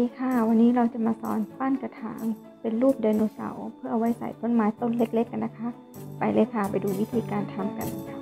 ดีค่ะ วันนี้เราจะมาสอนปั้นกระถางเป็นรูปไดโนเสาร์เพื่อเอาไว้ใส่ต้นไม้ต้นเล็ก ๆ กันนะคะ ไปเลยค่ะไปดูวิธีการทำกันค่ะ